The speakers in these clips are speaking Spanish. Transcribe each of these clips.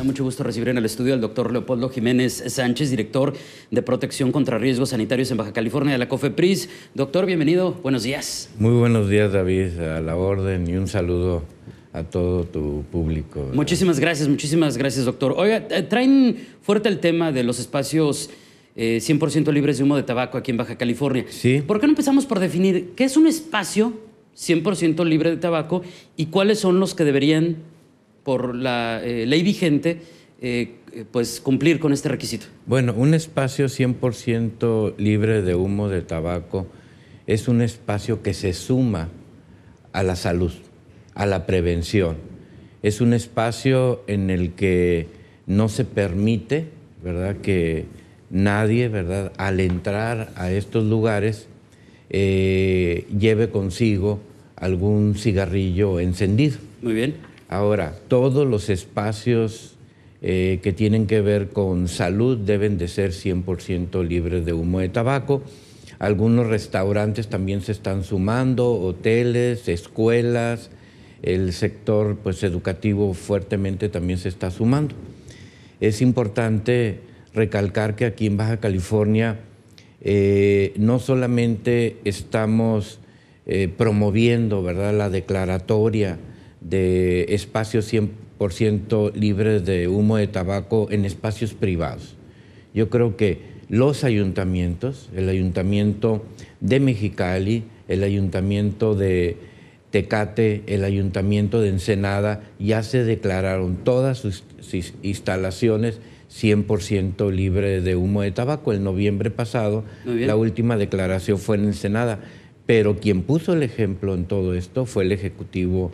da mucho gusto recibir en el estudio al doctor Leopoldo Jiménez Sánchez, director de protección contra riesgos sanitarios en Baja California de la COFEPRIS. Doctor, bienvenido, buenos días. Muy buenos días, David, a la orden y un saludo a todo tu público. Muchísimas gracias, muchísimas gracias, doctor. Oiga, eh, traen fuerte el tema de los espacios 100% eh, libres de humo de tabaco aquí en Baja California. Sí. ¿Por qué no empezamos por definir qué es un espacio 100% libre de tabaco y cuáles son los que deberían, por la eh, ley vigente, pues cumplir con este requisito? Bueno, un espacio 100% libre de humo de tabaco es un espacio que se suma a la salud a la prevención. Es un espacio en el que no se permite, ¿verdad?, que nadie, ¿verdad?, al entrar a estos lugares eh, lleve consigo algún cigarrillo encendido. Muy bien. Ahora, todos los espacios eh, que tienen que ver con salud deben de ser 100% libres de humo de tabaco. Algunos restaurantes también se están sumando, hoteles, escuelas, el sector pues, educativo fuertemente también se está sumando. Es importante recalcar que aquí en Baja California eh, no solamente estamos eh, promoviendo ¿verdad? la declaratoria de espacios 100% libres de humo de tabaco en espacios privados. Yo creo que los ayuntamientos, el ayuntamiento de Mexicali, el ayuntamiento de Tecate, el ayuntamiento de Ensenada, ya se declararon todas sus, instalaciones 100% libres de humo de tabaco. El noviembre pasado, la última declaración fue en Ensenada. Pero quien puso el ejemplo en todo esto fue el Ejecutivo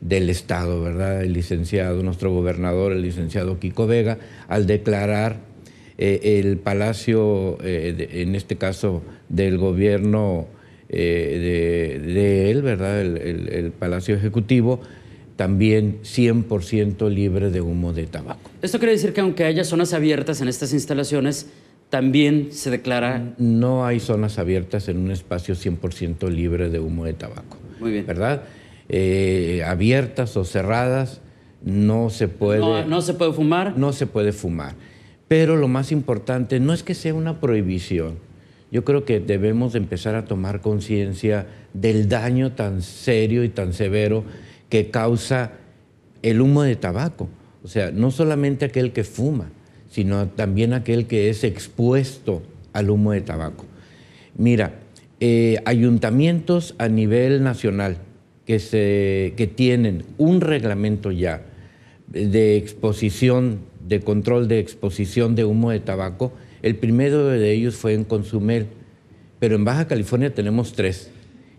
del Estado, ¿verdad? El licenciado, nuestro gobernador, el licenciado Kiko Vega, al declarar eh, el Palacio, eh, en este caso del gobierno eh, de, él, ¿verdad? El, Palacio Ejecutivo, también 100% libre de humo de tabaco. Esto quiere decir que aunque haya zonas abiertas en estas instalaciones, también se declara... No hay zonas abiertas en un espacio 100% libre de humo de tabaco. Muy bien. ¿Verdad? Eh, abiertas o cerradas, no se puede... No, no se puede fumar. No se puede fumar. Pero lo más importante no es que sea una prohibición, yo creo que debemos empezar a tomar conciencia del daño tan serio y tan severo que causa el humo de tabaco. O sea, no solamente aquel que fuma, sino también aquel que es expuesto al humo de tabaco. Mira, eh, ayuntamientos a nivel nacional que, se, que tienen un reglamento ya de exposición, de control de exposición de humo de tabaco, el primero de ellos fue en Consumel, pero en Baja California tenemos tres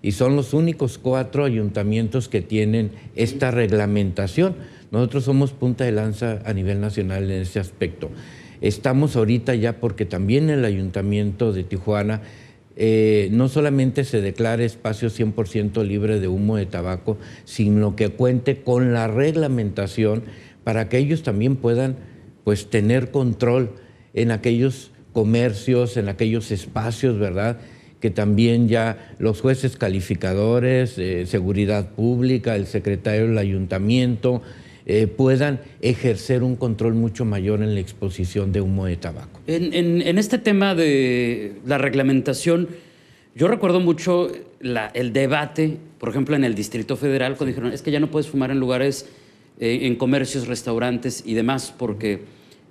y son los únicos cuatro ayuntamientos que tienen esta reglamentación. Nosotros somos punta de lanza a nivel nacional en ese aspecto. Estamos ahorita ya porque también el ayuntamiento de Tijuana eh, no solamente se declara espacio 100% libre de humo de tabaco, sino que cuente con la reglamentación para que ellos también puedan pues, tener control en aquellos comercios, en aquellos espacios, ¿verdad? Que también ya los jueces calificadores, eh, seguridad pública, el secretario del ayuntamiento, eh, puedan ejercer un control mucho mayor en la exposición de humo de tabaco. En, este tema de la reglamentación, yo recuerdo mucho el debate, por ejemplo, en el Distrito Federal, cuando dijeron, es que ya no puedes fumar en lugares, eh, en comercios, restaurantes y demás, porque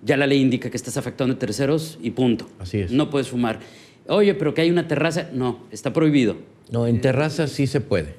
ya la ley indica que estás afectando a terceros y punto. Así es. No puedes fumar. Oye, pero que hay una terraza, no, está prohibido. No, en terrazas sí se puede.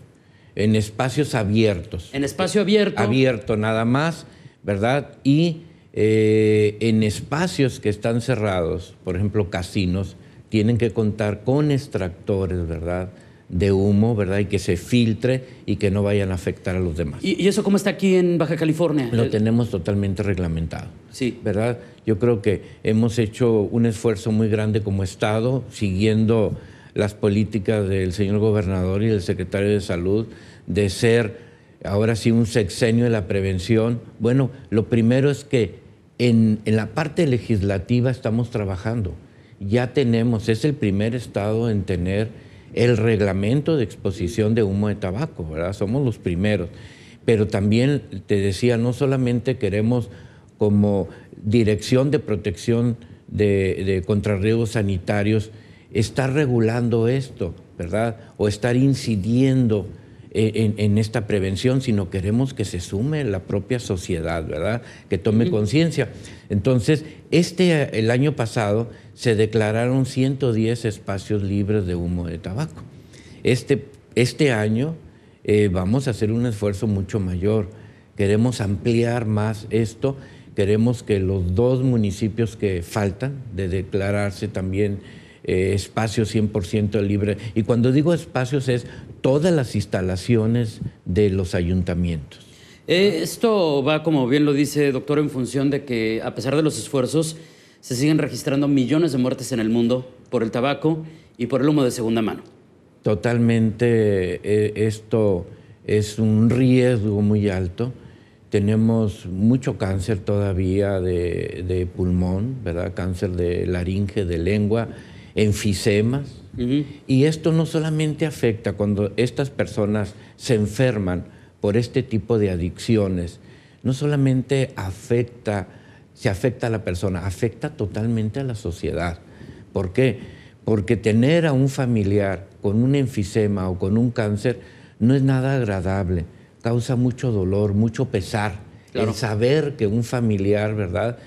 En espacios abiertos. En espacio abierto. Abierto nada más, ¿verdad? Y eh, en espacios que están cerrados, por ejemplo, casinos, tienen que contar con extractores, ¿verdad? de humo, ¿verdad? Y que se filtre y que no vayan a afectar a los demás. ¿Y, eso cómo está aquí en Baja California? Lo tenemos totalmente reglamentado. Sí. ¿Verdad? Yo creo que hemos hecho un esfuerzo muy grande como Estado, siguiendo las políticas del señor gobernador y del secretario de Salud, de ser ahora sí un sexenio de la prevención. Bueno, lo primero es que en, en la parte legislativa estamos trabajando. Ya tenemos, es el primer Estado en tener el reglamento de exposición de humo de tabaco, ¿verdad? Somos los primeros. Pero también te decía, no solamente queremos como Dirección de Protección de, de Sanitarios, estar regulando esto, ¿verdad? O estar incidiendo en, esta prevención, sino queremos que se sume la propia sociedad, ¿verdad? Que tome conciencia. Entonces, este, el año pasado se declararon 110 espacios libres de humo de tabaco. Este, este año eh, vamos a hacer un esfuerzo mucho mayor. Queremos ampliar más esto. Queremos que los dos municipios que faltan de declararse también eh, espacios 100% libres. Y cuando digo espacios es todas las instalaciones de los ayuntamientos. Eh, esto va, como bien lo dice doctor, en función de que a pesar de los esfuerzos, se siguen registrando millones de muertes en el mundo por el tabaco y por el humo de segunda mano. Totalmente, eh, esto es un riesgo muy alto. Tenemos mucho cáncer todavía de, de pulmón, ¿verdad? Cáncer de laringe, de lengua, enfisemas. Y esto no solamente afecta cuando estas personas se enferman por este tipo de adicciones, no solamente afecta, se afecta a la persona, afecta totalmente a la sociedad. ¿Por qué? Porque tener a un familiar con un enfisema o con un cáncer no es nada agradable, causa mucho dolor, mucho pesar. El saber que un familiar, ¿verdad?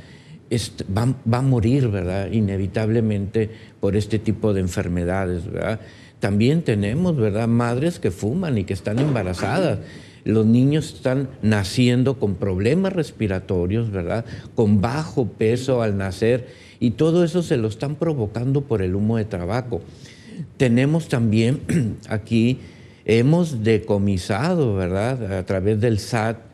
Va, a morir, ¿verdad? Inevitablemente por este tipo de enfermedades, ¿verdad? También tenemos, ¿verdad? Madres que fuman y que están embarazadas. Los niños están naciendo con problemas respiratorios, ¿verdad? Con bajo peso al nacer y todo eso se lo están provocando por el humo de tabaco. Tenemos también aquí, hemos decomisado, ¿verdad? A través del SAT,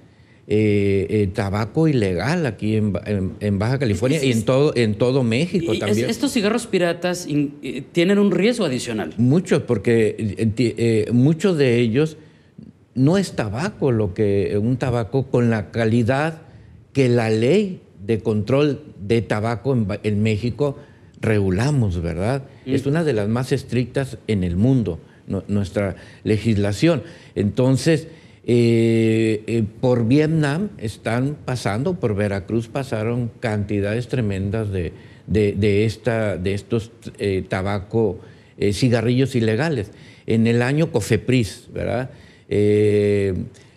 eh, eh, tabaco ilegal aquí en, Baja California y en todo, en todo México también. ¿Estos cigarros piratas eh, tienen un riesgo adicional? Muchos, porque muchos de ellos no es tabaco, lo que un tabaco con la calidad que la ley de control de tabaco en, México regulamos, ¿verdad? Mm. Es una de las más estrictas en el mundo, nuestra legislación. Entonces, eh, eh, por Vietnam están pasando, por Veracruz pasaron cantidades tremendas de, de, esta, de estos eh, tabaco, cigarrillos ilegales. En el año Cofepris, ¿verdad?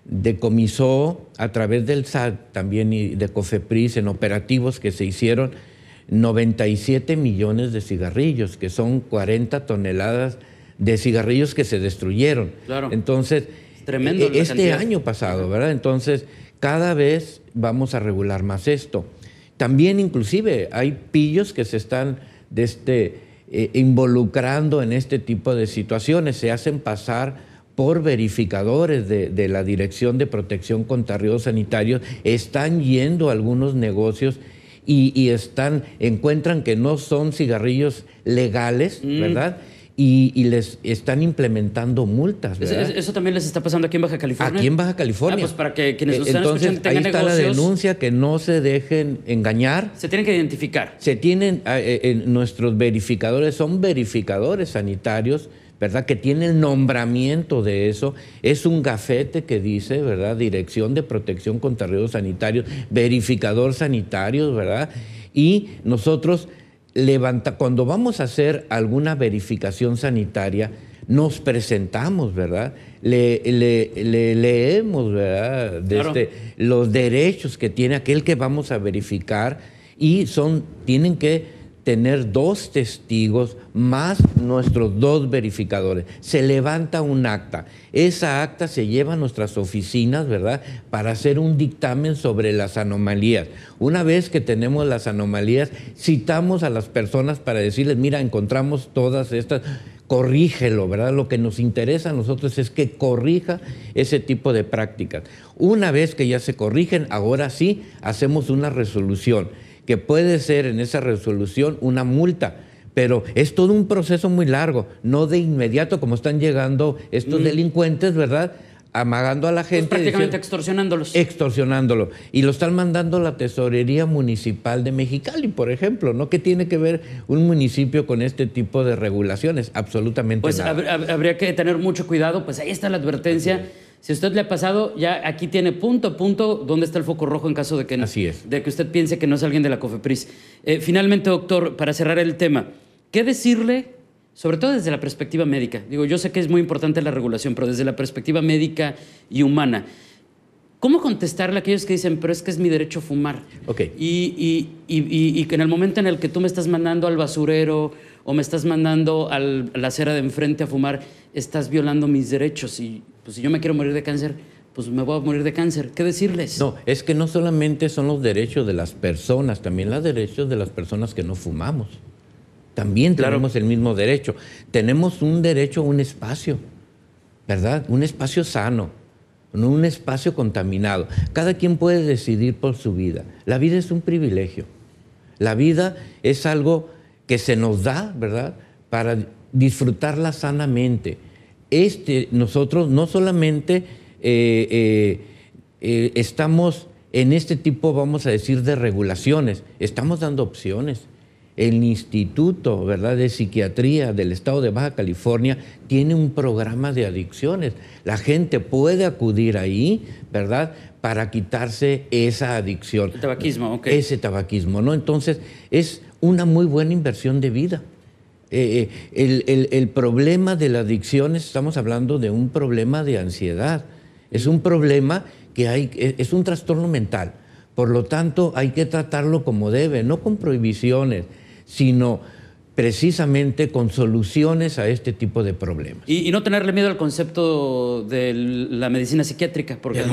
decomisó a través del SAT también y de Cofepris en operativos que se hicieron 97 millones de cigarrillos, que son 40 toneladas de cigarrillos que se destruyeron. Claro. Entonces, Tremendo. E-, este año pasado, ¿verdad? Entonces, cada vez vamos a regular más esto. También, inclusive, hay pillos que se están este, eh, involucrando en este tipo de situaciones, se hacen pasar por verificadores de, la Dirección de Protección contra Riesgos Sanitarios, están yendo a algunos negocios y, están, encuentran que no son cigarrillos legales, mm. ¿verdad? Y, les están implementando multas. Eso, también les está pasando aquí en Baja California. Aquí en Baja California. Ah, pues para que quienes nos están Entonces, escuchando tengan ahí está la denuncia, que no se dejen engañar. Se tienen que identificar. Se tienen, eh, eh, nuestros verificadores son verificadores sanitarios, ¿verdad? Que tienen nombramiento de eso. Es un gafete que dice, ¿verdad? Dirección de Protección contra Riesgos Sanitarios, verificador sanitario, ¿verdad? Y nosotros levanta, cuando vamos a hacer alguna verificación sanitaria, nos presentamos, ¿verdad? Le, leemos, ¿verdad? Desde los derechos que tiene aquel que vamos a verificar y son, tienen que tener dos testigos más nuestros dos verificadores. Se levanta un acta. Esa acta se lleva a nuestras oficinas, ¿verdad? Para hacer un dictamen sobre las anomalías. Una vez que tenemos las anomalías, citamos a las personas para decirles, mira, encontramos todas estas, corrígelo, ¿verdad? Lo que nos interesa a nosotros es que corrija ese tipo de prácticas. Una vez que ya se corrigen, ahora sí hacemos una resolución que puede ser en esa resolución una multa, pero es todo un proceso muy largo, no de inmediato como están llegando estos mm. delincuentes, ¿verdad? amagando a la pues gente. prácticamente extorsionándolos. Extorsionándolo. Y lo están mandando la Tesorería Municipal de Mexicali, por ejemplo, ¿no? ¿Qué tiene que ver un municipio con este tipo de regulaciones? Absolutamente pues nada. habría que tener mucho cuidado, pues ahí está la advertencia Si a usted le ha pasado, ya aquí tiene punto a punto dónde está el foco rojo en caso de que, Así es. De que usted piense que no es alguien de la COFEPRIS. Eh, finalmente, doctor, para cerrar el tema, ¿qué decirle, sobre todo desde la perspectiva médica? Digo, yo sé que es muy importante la regulación, pero desde la perspectiva médica y humana. ¿Cómo contestarle a aquellos que dicen, pero es que es mi derecho fumar? Ok. Y, y, y, y, que en el momento en el que tú me estás mandando al basurero o me estás mandando a la acera de enfrente a fumar, estás violando mis derechos. Y pues si yo me quiero morir de cáncer, pues me voy a morir de cáncer. ¿Qué decirles? No, es que no solamente son los derechos de las personas, también los derechos de las personas que no fumamos. También tenemos el mismo derecho. Tenemos un derecho a un espacio, ¿verdad? Un espacio sano no un espacio contaminado. Cada quien puede decidir por su vida. La vida es un privilegio. La vida es algo que se nos da, ¿verdad? Para disfrutarla sanamente. Este, nosotros no solamente eh, eh, eh, estamos en este tipo, vamos a decir, de regulaciones, estamos dando opciones. El Instituto ¿verdad? de Psiquiatría del Estado de Baja California tiene un programa de adicciones. La gente puede acudir ahí, ¿verdad? Para quitarse esa adicción. El tabaquismo, ok. Ese tabaquismo, ¿no? Entonces, es una muy buena inversión de vida. Eh, eh, el, el problema de la adicción, estamos hablando de un problema de ansiedad. Es un problema que hay, es un trastorno mental. Por lo tanto, hay que tratarlo como debe, no con prohibiciones, sino precisamente con soluciones a este tipo de problemas. Y, no tenerle miedo al concepto de la medicina psiquiátrica, porque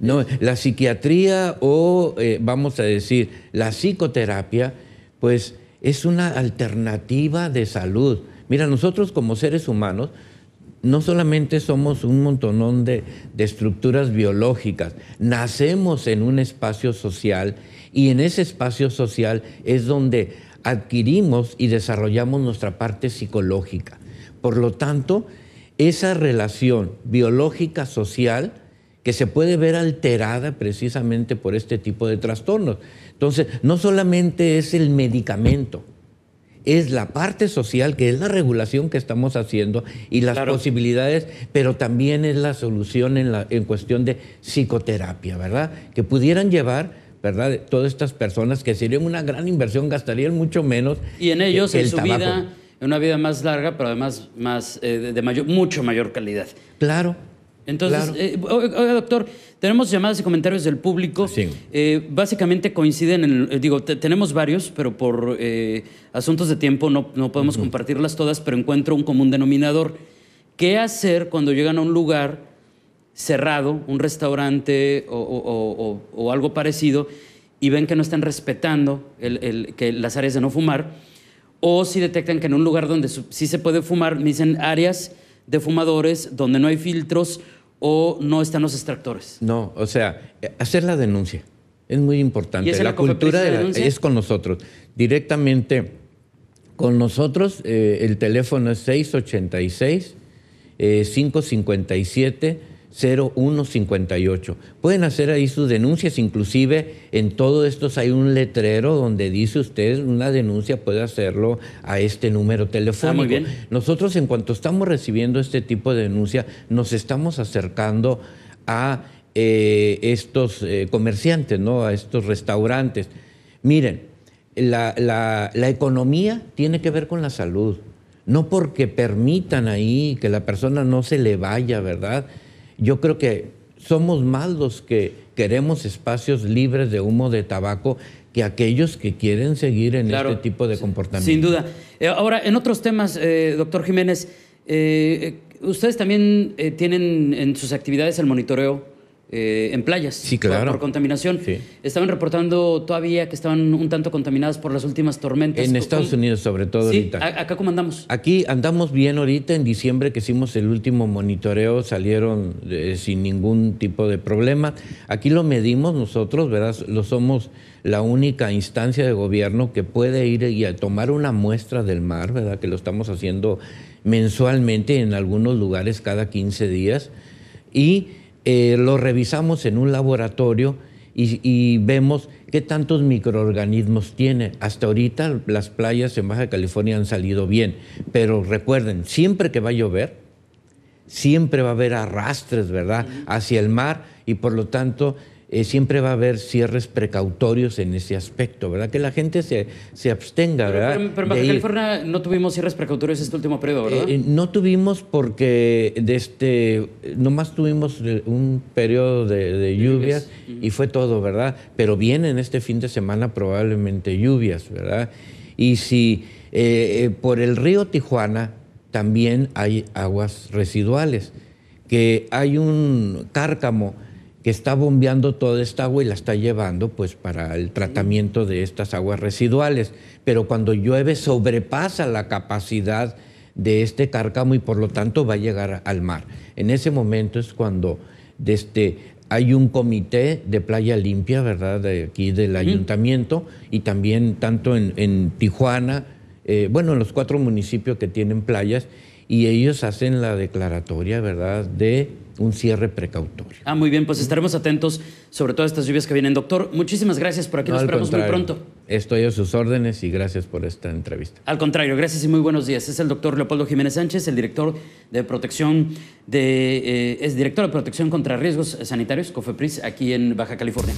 No, la psiquiatría o, eh, vamos a decir, la psicoterapia, pues es una alternativa de salud. Mira, nosotros como seres humanos no solamente somos un montonón de, de, estructuras biológicas, nacemos en un espacio social y en ese espacio social es donde adquirimos y desarrollamos nuestra parte psicológica. Por lo tanto, esa relación biológica social que se puede ver alterada precisamente por este tipo de trastornos. Entonces, no solamente es el medicamento, es la parte social, que es la regulación que estamos haciendo y las posibilidades, pero también es la solución en, la, en cuestión de psicoterapia, ¿verdad? Que pudieran llevar ¿verdad? Todas estas personas que serían una gran inversión, gastarían mucho menos. Y en ellos, en su vida, en una vida más larga, pero además más, eh, de mayor, mucho mayor calidad. Claro. Entonces, eh, oiga, doctor, tenemos llamadas y comentarios del público. Sí. Eh, básicamente coinciden, en, digo, tenemos varios, pero por asuntos de tiempo no, no podemos compartirlas todas, pero encuentro un común denominador. ¿Qué hacer cuando llegan a un lugar cerrado, un restaurante o, algo parecido, y ven que no están respetando que las áreas de no fumar, o si detectan que en un lugar donde sí se puede fumar, me dicen áreas de fumadores donde no hay filtros o no están los extractores. No, o sea, hacer la denuncia es muy importante. la, cultura es con nosotros. Directamente con nosotros, eh, el teléfono es 686 557 0158. Pueden hacer ahí sus denuncias, inclusive en todo esto hay un letrero donde dice usted una denuncia puede hacerlo a este número telefónico. Ah, muy bien. Nosotros en cuanto estamos recibiendo este tipo de denuncia, nos estamos acercando a eh, estos eh, comerciantes, ¿no? a estos restaurantes. Miren, la, la economía tiene que ver con la salud. No porque permitan ahí que la persona no se le vaya, ¿verdad? Yo creo que somos más los que queremos espacios libres de humo de tabaco que aquellos que quieren seguir en este tipo de comportamiento. Sin duda. Eh, ahora, en otros temas, eh, doctor Jiménez, eh, ustedes también tienen en sus actividades el monitoreo eh, en playas. Sí, claro. Por, contaminación. Estaban reportando todavía que estaban un tanto contaminadas por las últimas tormentas. En Estados Unidos, sobre todo sí, ahorita. ¿Acá cómo andamos? Aquí andamos bien ahorita. En diciembre que hicimos el último monitoreo salieron eh, sin ningún tipo de problema. Aquí lo medimos nosotros, ¿verdad? Lo somos la única instancia de gobierno que puede ir y tomar una muestra del mar, ¿verdad? Que lo estamos haciendo mensualmente en algunos lugares cada 15 días. Y eh, lo revisamos en un laboratorio y, vemos qué tantos microorganismos tiene. Hasta ahorita las playas en Baja California han salido bien, pero recuerden, siempre que va a llover, siempre va a haber arrastres, ¿verdad?, hacia el mar y por lo tanto eh, siempre va a haber cierres precautorios en ese aspecto, ¿verdad? Que la gente se, se abstenga, ¿verdad? Pero, en Baja California no tuvimos cierres precautorios este último periodo, ¿verdad? Eh, no tuvimos porque de este, nomás tuvimos un periodo de, lluvias y fue todo, ¿verdad? Pero vienen este fin de semana probablemente lluvias, ¿verdad? Y si eh, por el río Tijuana también hay aguas residuales, que hay un cárcamo que está bombeando toda esta agua y la está llevando pues para el tratamiento de estas aguas residuales. Pero cuando llueve sobrepasa la capacidad de este cárcamo y por lo tanto va a llegar al mar. En ese momento es cuando desde, hay un comité de playa limpia, ¿verdad? De aquí del ayuntamiento y también tanto en, Tijuana, eh, bueno, en los cuatro municipios que tienen playas, y ellos hacen la declaratoria, ¿verdad?, de un cierre precautorio. Ah, muy bien, pues estaremos atentos sobre todas estas lluvias que vienen. Doctor, muchísimas gracias por aquí, nos esperamos muy pronto. Estoy a sus órdenes y gracias por esta entrevista. Al contrario, gracias y muy buenos días. Es el doctor Leopoldo Jiménez Sánchez, el director de protección de, eh, es director de protección contra riesgos sanitarios, COFEPRIS, aquí en Baja California.